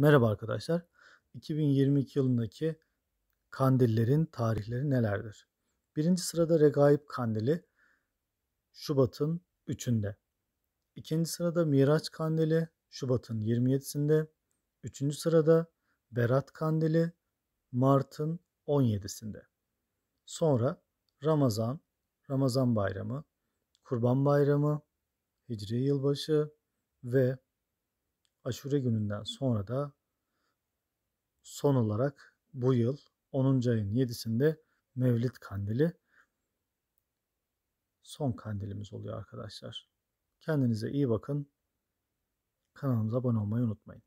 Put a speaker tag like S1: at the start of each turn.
S1: Merhaba arkadaşlar. 2022 yılındaki kandillerin tarihleri nelerdir? Birinci sırada Regaib Kandili Şubat'ın 3'ünde. İkinci sırada Miraç Kandili Şubat'ın 27'sinde. Üçüncü sırada Berat Kandili Mart'ın 17'sinde. Sonra Ramazan, Ramazan Bayramı, Kurban Bayramı, Hicri Yılbaşı ve Aşure gününden sonra da son olarak bu yıl 10. ayın 7'sinde Mevlid Kandili son kandilimiz oluyor arkadaşlar. Kendinize iyi bakın. Kanalımıza abone olmayı unutmayın.